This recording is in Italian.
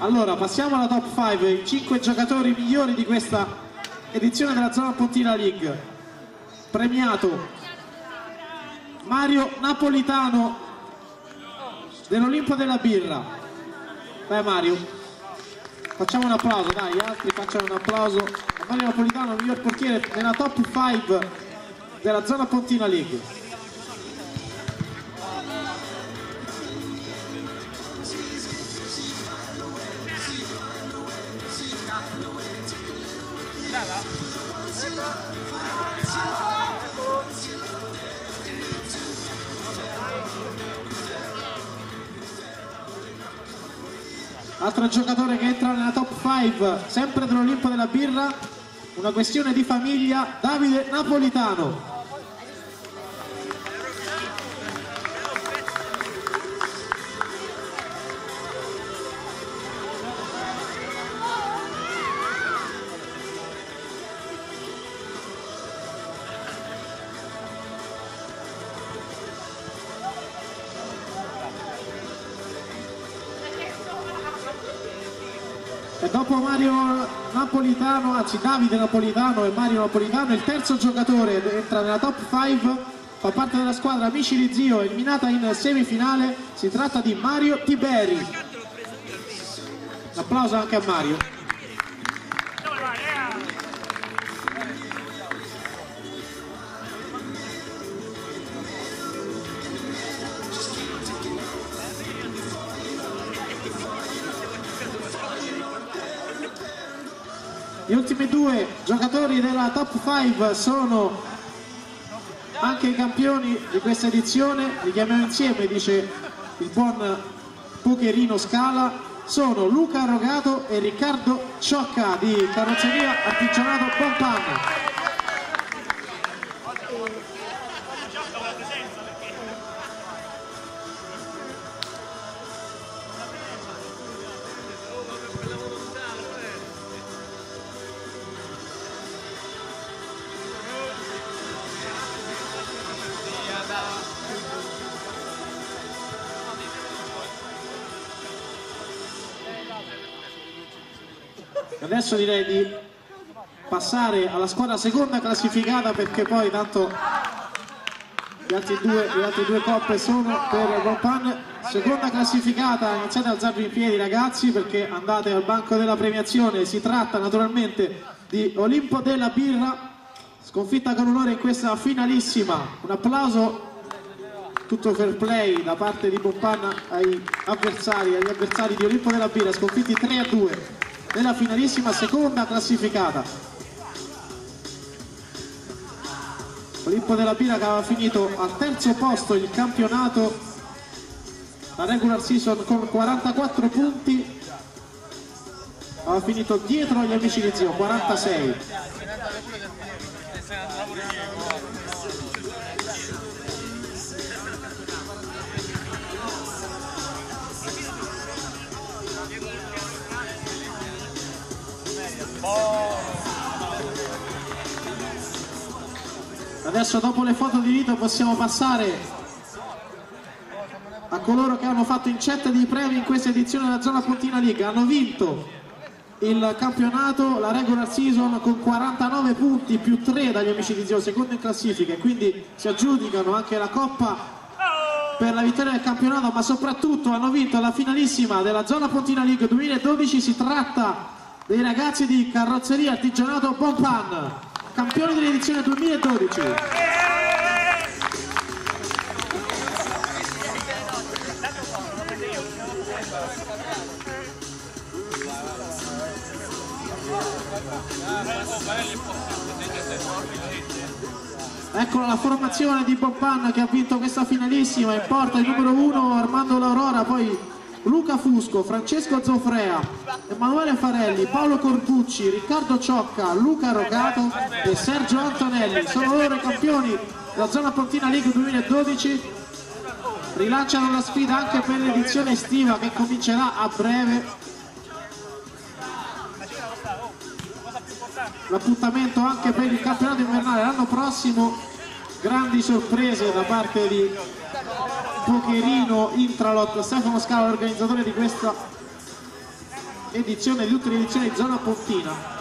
Allora, passiamo alla top 5, i 5 giocatori migliori di questa edizione della zona Pontina League. Premiato Mario Napolitano dell'Olimpo della Birra. Beh Mario, facciamo un applauso, dai, gli altri facciano un applauso Mario Napolitano, miglior portiere nella top 5 della zona Pontina League. Altro giocatore che entra nella top 5, sempre dell'Olimpo della Birra, una questione di famiglia, Davide Napolitano. Dopo Mario Napolitano, anzi Davide Napolitano e Mario Napolitano, il terzo giocatore entra nella top 5, fa parte della squadra Amici di Zio, eliminata in semifinale, si tratta di Mario Tiberi. Un applauso anche a Mario. Gli ultimi due giocatori della top 5 sono anche i campioni di questa edizione, li chiamiamo insieme, dice il buon Pocherino Scala, sono Luca Rogato e Riccardo Ciocca di Carrozzeria Artigianato Pompan. Adesso direi di passare alla squadra seconda classificata perché poi tanto gli altri due, le altre due coppe sono per Bompan. Seconda classificata, iniziate ad alzarvi in piedi ragazzi perché andate al banco della premiazione. Si tratta naturalmente di Olimpo della Birra, sconfitta con onore in questa finalissima. Un applauso tutto fair play da parte di Bompan ai avversari, agli avversari di Olimpo della Birra, sconfitti 3 a 2 nella finalissima seconda classificata. Olimpo della Birra che aveva finito al terzo posto il campionato, la regular season con 44 punti, aveva finito dietro agli amici di Zio, 46. Adesso dopo le foto di Vito possiamo passare a coloro che hanno fatto incetta di premi in questa edizione della zona Pontina League. Hanno vinto il campionato, la regular season con 49 punti più 3 dagli amici di Zio, secondo in classifica. E quindi si aggiudicano anche la coppa per la vittoria del campionato ma soprattutto hanno vinto la finalissima della zona Pontina League 2012 si tratta dei ragazzi di carrozzeria artigianato Bompan campioni dell'edizione 2012 Eccola la formazione di Bompan che ha vinto questa finalissima, in porta il numero 1 Armando L'Aurora, poi Luca Fusco, Francesco Zofrea, Emanuele Farelli, Paolo Corbucci, Riccardo Ciocca, Luca Rogato e Sergio Antonelli. Sono loro i campioni della zona Pontina League 2012. Rilanciano la sfida anche per l'edizione estiva che comincerà a breve. L'appuntamento anche per il campionato invernale l'anno prossimo. Grandi sorprese da parte di Pocherino, Intralot, Stefano Scala, organizzatore di questa edizione, l'ultima edizione di zona Pontina.